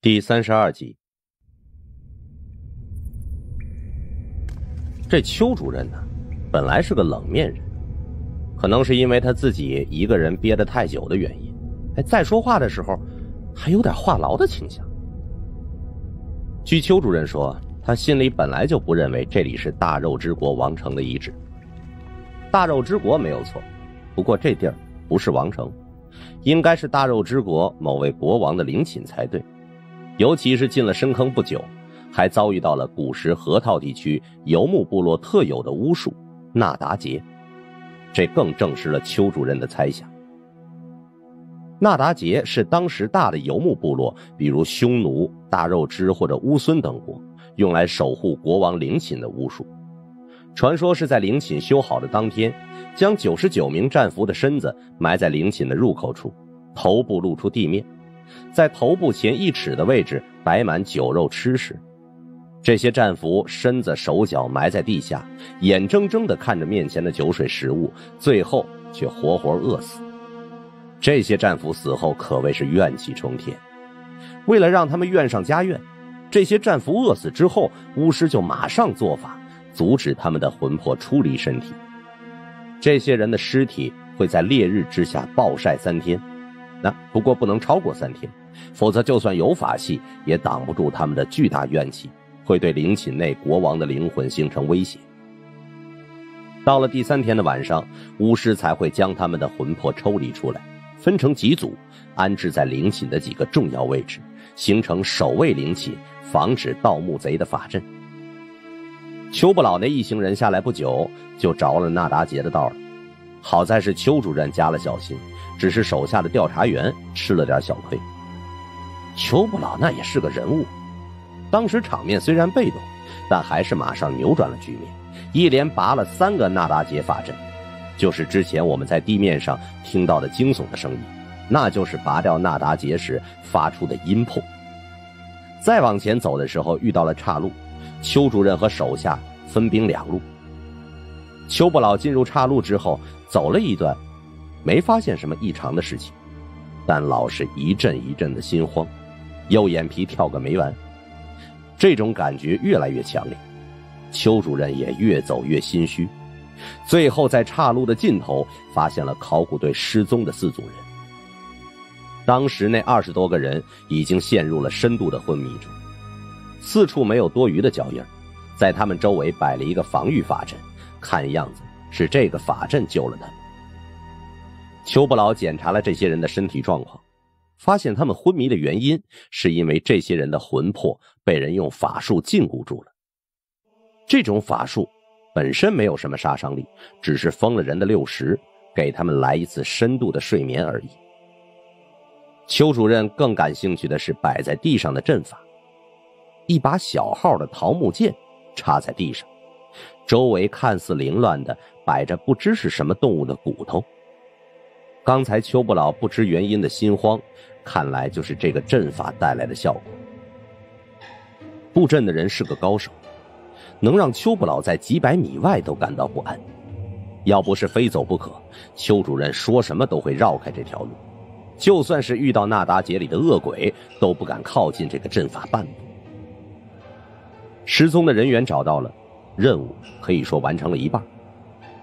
第三十二集，这邱主任呢，本来是个冷面人，可能是因为他自己一个人憋得太久的原因，哎，在说话的时候还有点话痨的倾向。据邱主任说，他心里本来就不认为这里是大肉之国王城的遗址。大肉之国没有错，不过这地儿不是王城，应该是大肉之国某位国王的陵寝才对。尤其是进了深坑不久，还遭遇到了古时河套地区游牧部落特有的巫术纳达杰，这更证实了邱主任的猜想。纳达杰是当时大的游牧部落，比如匈奴、大肉支或者乌孙等国，用来守护国王陵寝的巫术。传说是在陵寝修好的当天，将九十九名战俘的身子埋在陵寝的入口处，头部露出地面。在头部前一尺的位置摆满酒肉吃食，这些战俘身子手脚埋在地下，眼睁睁地看着面前的酒水食物，最后却活活饿死。这些战俘死后可谓是怨气冲天。为了让他们怨上加怨，这些战俘饿死之后，巫师就马上做法阻止他们的魂魄出离身体。这些人的尸体会在烈日之下暴晒三天。那不过不能超过三天，否则就算有法器，也挡不住他们的巨大怨气，会对陵寝内国王的灵魂形成威胁。到了第三天的晚上，巫师才会将他们的魂魄抽离出来，分成几组，安置在陵寝的几个重要位置，形成守卫陵寝、防止盗墓贼的法阵。邱不老那一行人下来不久，就着了纳达杰的道了。好在是邱主任加了小心。只是手下的调查员吃了点小亏。邱不老那也是个人物，当时场面虽然被动，但还是马上扭转了局面，一连拔了三个纳达杰法阵，就是之前我们在地面上听到的惊悚的声音，那就是拔掉纳达杰时发出的音破。再往前走的时候遇到了岔路，邱主任和手下分兵两路。邱不老进入岔路之后，走了一段。没发现什么异常的事情，但老是一阵一阵的心慌，右眼皮跳个没完。这种感觉越来越强烈，邱主任也越走越心虚。最后在岔路的尽头发现了考古队失踪的四组人。当时那二十多个人已经陷入了深度的昏迷中，四处没有多余的脚印，在他们周围摆了一个防御法阵，看样子是这个法阵救了他们。邱不老检查了这些人的身体状况，发现他们昏迷的原因是因为这些人的魂魄被人用法术禁锢住了。这种法术本身没有什么杀伤力，只是封了人的六十，给他们来一次深度的睡眠而已。邱主任更感兴趣的是摆在地上的阵法，一把小号的桃木剑插在地上，周围看似凌乱的摆着不知是什么动物的骨头。刚才邱不老不知原因的心慌，看来就是这个阵法带来的效果。布阵的人是个高手，能让邱不老在几百米外都感到不安。要不是非走不可，邱主任说什么都会绕开这条路。就算是遇到纳达杰里的恶鬼，都不敢靠近这个阵法半步。失踪的人员找到了，任务可以说完成了一半。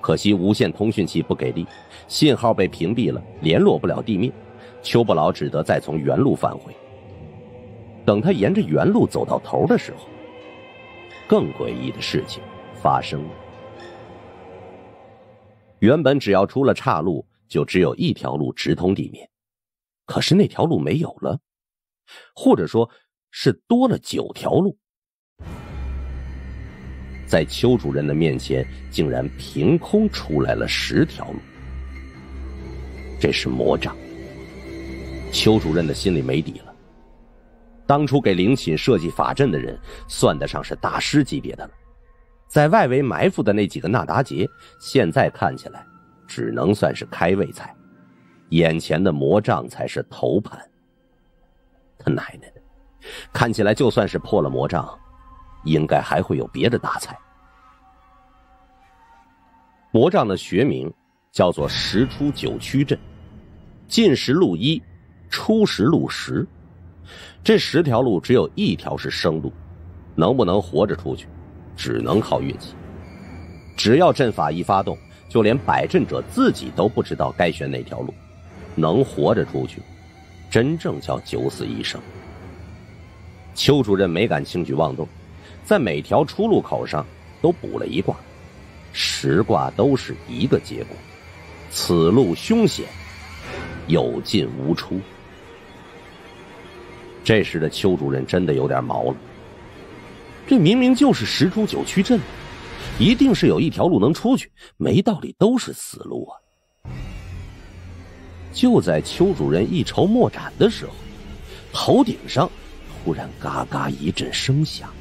可惜无线通讯器不给力，信号被屏蔽了，联络不了地面。邱不老只得再从原路返回。等他沿着原路走到头的时候，更诡异的事情发生了。原本只要出了岔路，就只有一条路直通地面，可是那条路没有了，或者说，是多了九条路。在邱主任的面前，竟然凭空出来了十条路。这是魔障。邱主任的心里没底了。当初给陵寝设计法阵的人，算得上是大师级别的了。在外围埋伏的那几个纳达杰，现在看起来只能算是开胃菜，眼前的魔障才是头盘。他奶奶的，看起来就算是破了魔障。应该还会有别的大菜。魔杖的学名叫做十出九曲阵，进十路一，出十路十，这十条路只有一条是生路，能不能活着出去，只能靠运气。只要阵法一发动，就连摆阵者自己都不知道该选哪条路，能活着出去，真正叫九死一生。邱主任没敢轻举妄动，在每条出路口上都补了一卦，十卦都是一个结果：此路凶险，有进无出。这时的邱主任真的有点毛了。这明明就是十出九曲阵，一定是有一条路能出去，没道理都是死路啊！就在邱主任一筹莫展的时候，头顶上突然嘎嘎一阵声响，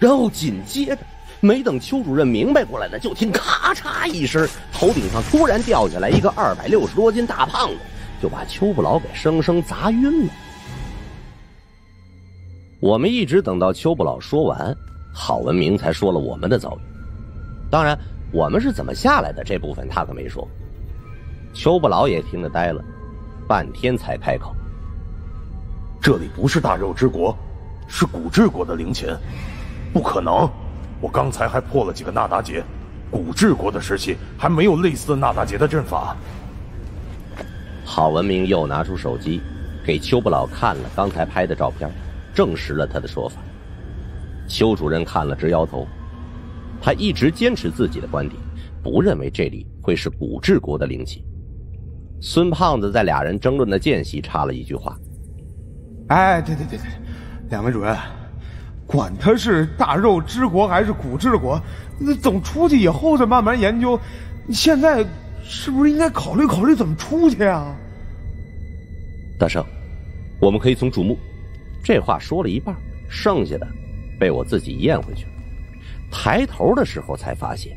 然后紧接着，没等邱主任明白过来呢，就听咔嚓一声，头顶上突然掉下来一个二百六十多斤大胖子，就把邱不老给生生砸晕了。我们一直等到邱不老说完，郝文明才说了我们的遭遇。当然，我们是怎么下来的这部分他可没说。邱不老也听得呆了，半天才开口：“这里不是大肉之国，是古治国的陵寝，不可能！我刚才还破了几个纳达劫，古治国的时期还没有类似的纳达劫的阵法。”郝文明又拿出手机，给邱不老看了刚才拍的照片。证实了他的说法。邱主任看了直摇头，他一直坚持自己的观点，不认为这里会是古治国的灵气。孙胖子在俩人争论的间隙插了一句话：“哎，对对对对，两位主任，管他是大肉之国还是骨治国，那等出去以后再慢慢研究。现在是不是应该考虑考虑怎么出去啊？”大圣，我们可以从主墓。这话说了一半，剩下的被我自己咽回去了。抬头的时候才发现，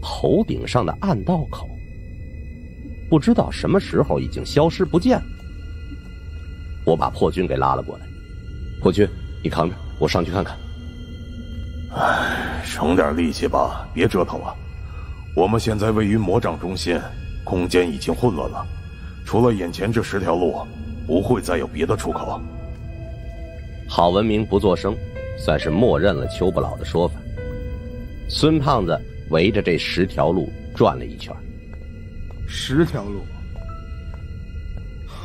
头顶上的暗道口不知道什么时候已经消失不见了。我把破军给拉了过来，破军，你扛着，我上去看看。唉，省点力气吧，别折腾了。我们现在位于魔障中心，空间已经混乱了，除了眼前这十条路，不会再有别的出口。郝文明不作声，算是默认了邱不老的说法。孙胖子围着这十条路转了一圈。十条路，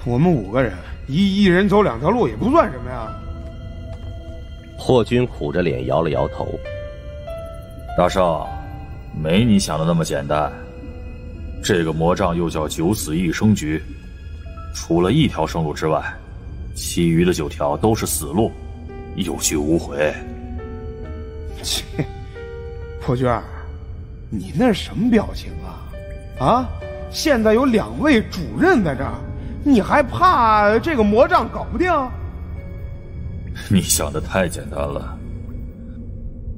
我们五个人一一人走两条路也不算什么呀。破军苦着脸摇了摇头。大圣，没你想的那么简单。这个魔杖又叫九死一生局，除了一条生路之外。其余的九条都是死路，有去无回。切，破军儿，你那什么表情啊？啊！现在有两位主任在这儿，你还怕这个魔杖搞不定？你想的太简单了。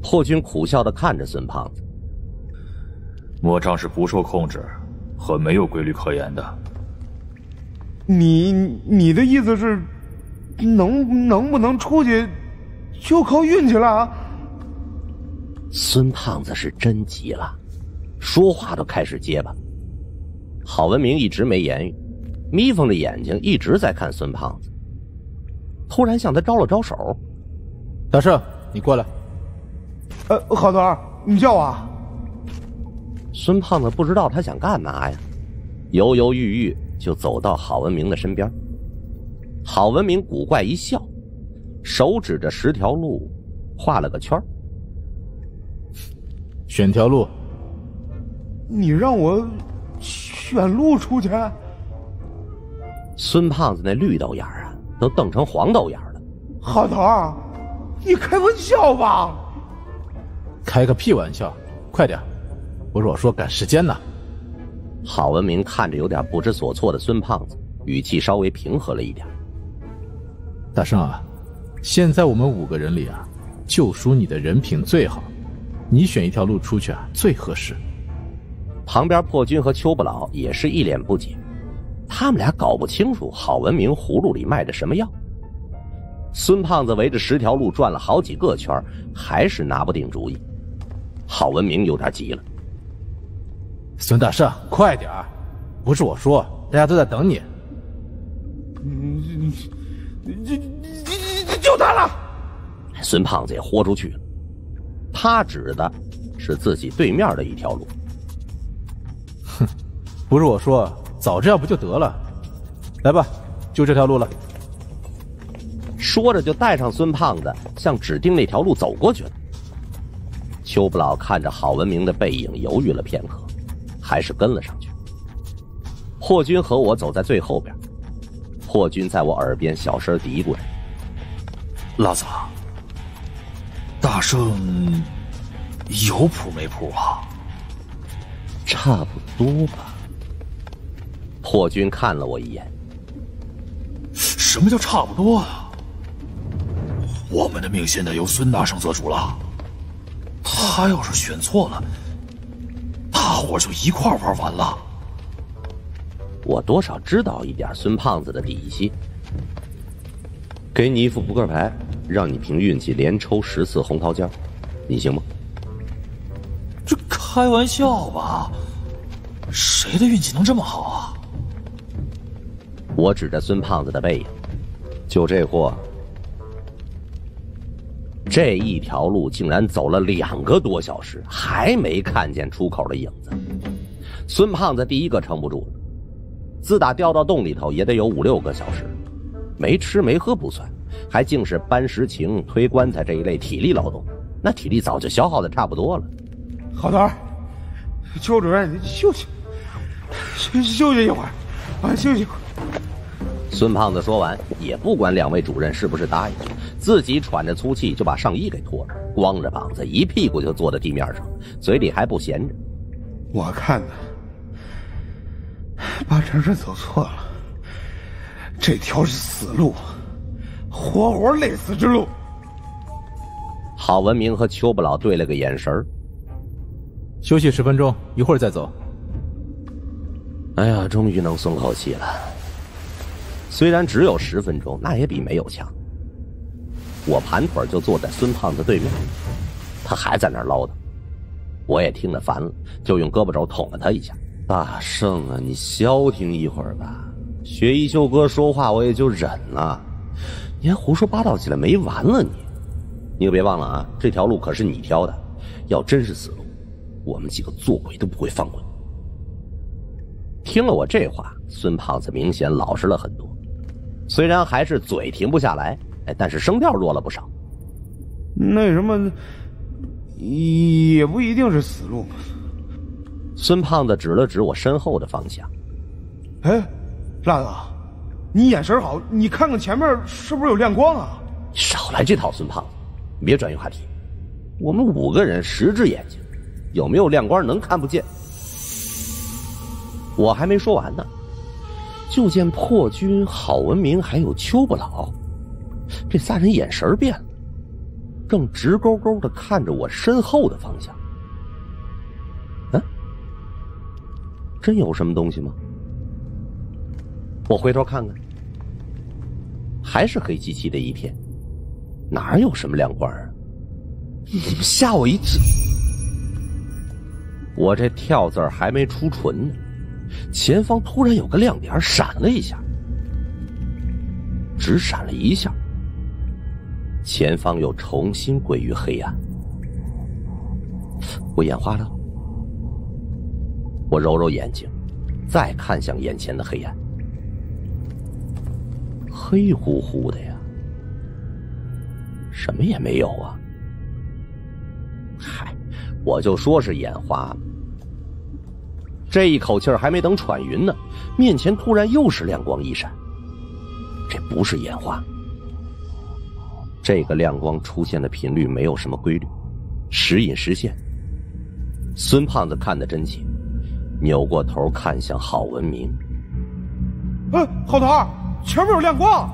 破军苦笑的看着孙胖子。魔杖是不受控制和没有规律可言的。你你的意思是？能能不能出去，就靠运气了。啊孙胖子是真急了，说话都开始结巴。郝文明一直没言语，眯缝着眼睛一直在看孙胖子。突然向他招了招手：“大圣，你过来。”“呃，郝头，你叫我。”孙胖子不知道他想干嘛呀，犹犹豫豫就走到郝文明的身边。郝文明古怪一笑，手指着十条路，画了个圈选条路。你让我选路出去？孙胖子那绿豆眼啊，都瞪成黄豆眼了。郝头，你开玩笑吧？开个屁玩笑！快点，不是我说赶时间呢。郝文明看着有点不知所措的孙胖子，语气稍微平和了一点。大圣啊，现在我们五个人里啊，就属你的人品最好，你选一条路出去啊，最合适。旁边破军和邱不老也是一脸不解，他们俩搞不清楚郝文明葫芦里卖的什么药。孙胖子围着十条路转了好几个圈，还是拿不定主意。郝文明有点急了：“孙大圣，快点不是我说，大家都在等你。”嗯，这这这就他了！孙胖子也豁出去了，他指的是自己对面的一条路。哼，不是我说，早这样不就得了？来吧，就这条路了。说着就带上孙胖子向指定那条路走过去了。邱不老看着郝文明的背影，犹豫了片刻，还是跟了上去。霍军和我走在最后边，霍军在我耳边小声嘀咕着：“老子，大圣有谱没谱啊？”“差不多吧。”霍军看了我一眼：“什么叫差不多啊？我们的命现在由孙大圣做主了。”他要是选错了，大伙就一块玩完了。我多少知道一点孙胖子的底细。给你一副扑克牌，让你凭运气连抽十次红桃尖，你行吗？这开玩笑吧？谁的运气能这么好啊？我指着孙胖子的背影，就这货。这一条路竟然走了两个多小时，还没看见出口的影子。孙胖子第一个撑不住了，自打掉到洞里头也得有五六个小时，没吃没喝不算，还竟是搬石情、推棺材这一类体力劳动，那体力早就消耗的差不多了。好头，邱主任，你休息，休休息一会儿，啊，休息一会儿。孙胖子说完，也不管两位主任是不是答应。自己喘着粗气，就把上衣给脱了，光着膀子，一屁股就坐在地面上，嘴里还不闲着。我看呢，八成是走错了，这条是死路，活活累死之路。郝文明和邱不老对了个眼神休息十分钟，一会儿再走。哎呀，终于能松口气了。虽然只有十分钟，那也比没有强。我盘腿就坐在孙胖子对面，他还在那儿唠叨，我也听得烦了，就用胳膊肘捅了他一下。大圣啊，你消停一会儿吧。学一休哥说话我也就忍了，你还胡说八道起来没完了你！你可别忘了啊，这条路可是你挑的，要真是死路，我们几个做鬼都不会放过你。听了我这话，孙胖子明显老实了很多，虽然还是嘴停不下来。但是声调弱了不少。那什么，也不一定是死路嘛。孙胖子指了指我身后的方向。哎，辣子，你眼神好，你看看前面是不是有亮光啊？少来这套，孙胖子，别转移话题。我们五个人十只眼睛，有没有亮光能看不见？我还没说完呢，就见破军、郝文明还有邱不老。这仨人眼神变了，正直勾勾的看着我身后的方向。嗯，真有什么东西吗？我回头看看，还是黑漆漆的一片，哪有什么亮光啊？你吓我一跳！我这跳字还没出唇呢，前方突然有个亮点闪了一下，只闪了一下。前方又重新归于黑暗，我眼花了。我揉揉眼睛，再看向眼前的黑暗，黑乎乎的呀，什么也没有啊。嗨，我就说是眼花。这一口气还没等喘匀呢，面前突然又是亮光一闪，这不是眼花。这个亮光出现的频率没有什么规律，时隐时现。孙胖子看得真切，扭过头看向郝文明：“哎，郝头，前面有亮光。”